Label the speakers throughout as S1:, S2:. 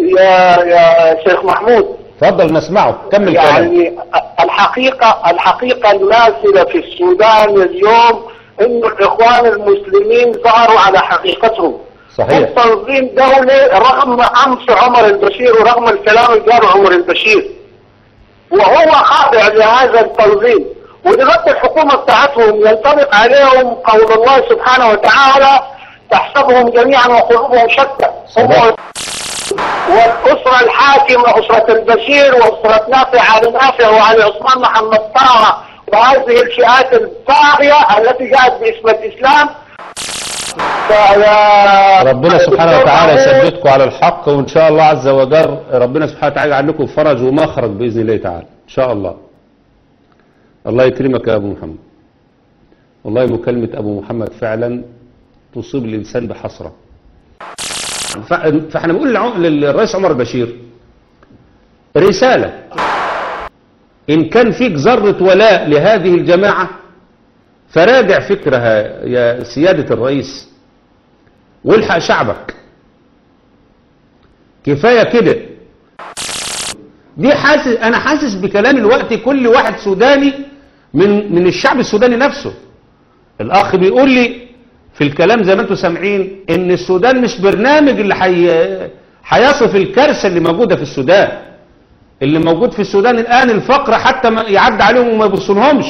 S1: يا يا شيخ محمود.
S2: اتفضل نسمعه. كمل
S1: يعني الحقيقة الحقيقة الماثلة في السودان اليوم إنه الإخوان المسلمين ظهروا على حقيقتهم.
S2: صحيح.
S1: تنظيم دولة رغم أمس عمر البشير ورغم الكلام اللي قاله عمر البشير. وهو خاضع لهذا التنظيم. ودلوقتي الحكومة بتاعتهم ينطبق عليهم قول الله سبحانه وتعالى تحسبهم جميعا وقلوبهم شتى والأسرة الحاكمة أسرة البشير وأسرة نافع علي نافع وعلي عثمان محمد طه وهذه الفئات الطاغية التي جاءت باسم الإسلام.
S2: ربنا سبحانه وتعالى يثبتكم على الحق وإن شاء الله عز وجل ربنا سبحانه وتعالى يجعل لكم فرج ومخرج بإذن الله تعالى. إن شاء الله. الله يكرمك يا أبو محمد. والله مكالمة أبو محمد فعلا تصيب الإنسان بحسرة. فاحنا بنقول للرئيس عمر البشير رسالة. إن كان فيك ذرة ولاء لهذه الجماعة فراجع فكرها يا سيادة الرئيس. والحق شعبك. كفاية كده. دي حاسس أنا حاسس بكلام الوقت كل واحد سوداني من من الشعب السوداني نفسه. الأخ بيقول لي في الكلام زي ما أنتم سامعين إن السودان مش برنامج اللي. هيصف الكارثة اللي موجودة في السودان. اللي موجود في السودان الآن الفقر حتى ما يعدي عليهم وما يبصلهمش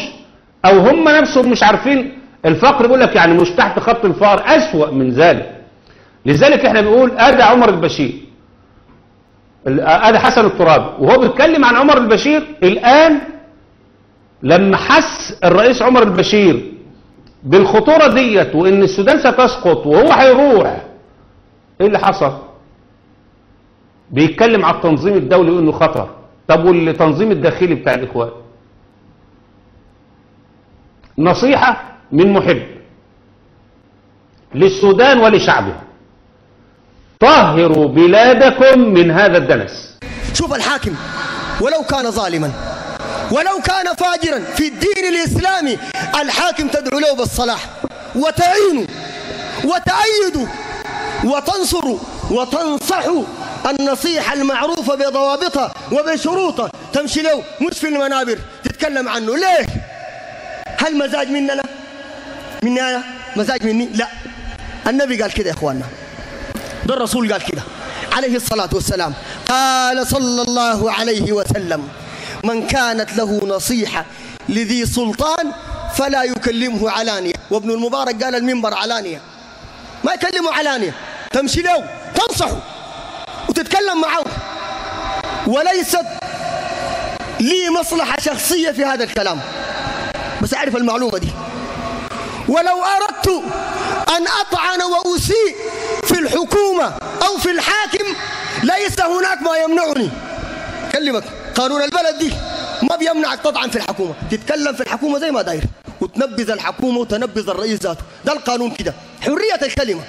S2: أو هم نفسهم مش عارفين. الفقر بيقول لك يعني مش تحت خط الفقر. أسوأ من ذلك. لذلك إحنا بنقول أدي عمر البشير. ال- أدي حسن الترابي وهو بيتكلم عن عمر البشير. الآن لما حس الرئيس عمر البشير بالخطورة ديت وإن السودان ستسقط وهو هيروح إيه اللي حصل؟ بيتكلم على التنظيم الدولي وإنه خطر. طب والتنظيم الداخلي بتاع الإخوان؟ نصيحة من محب للسودان ولشعبها طهروا بلادكم من هذا الدنس.
S3: شوف الحاكم ولو كان ظالما. ولو كان فاجرا في الدين الإسلامي الحاكم تدعو له بالصلاح. وتعينه وتأيده وتنصر وتنصح النصيحة المعروفة بضوابطها وبشروطها. تمشي له مش في المنابر تتكلم عنه. ليه؟ هل مزاج مننا مني مزاج مني؟ لا. النبي قال كده يا إخواننا. ده الرسول قال كده عليه الصلاة والسلام. قال صلى الله عليه وسلم. من كانت له نصيحة لذي سلطان فلا يكلمه علانية. وابن المبارك قال المنبر علانية. ما يكلمه علانية. تمشي له تنصحه وتتكلم معه. وليست لي مصلحة شخصية في هذا الكلام. بس أعرف المعلومة دي. ولو أردت أن أطعن وأسيء في الحكومة أو في الحاكم ليس هناك ما يمنعني. كلمك. قانون البلد دي ما بيمنعك تطعن في الحكومة. تتكلم في الحكومة زي ما داير. وتنبذ الحكومة وتنبذ الرئيس ذاته. ده القانون كده. حرية الكلمة.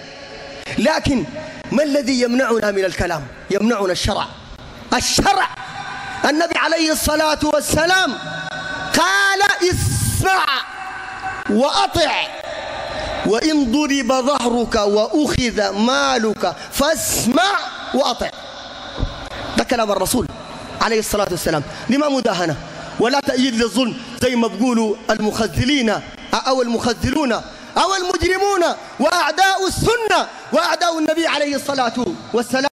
S3: لكن ما الذي يمنعنا من الكلام؟ يمنعنا الشرع. الشرع. النبي عليه الصلاة والسلام قال اسمع وأطع. وإن ضرب ظهرك وأخذ مالك فاسمع وأطع. ده كلام الرسول. عليه الصلاة والسلام. دي ما مداهنة؟ ولا تأييد للظلم زي ما بيقولوا المخذلين أو المخذلون أو المجرمون وأعداء السنة وأعداء النبي عليه الصلاة والسلام.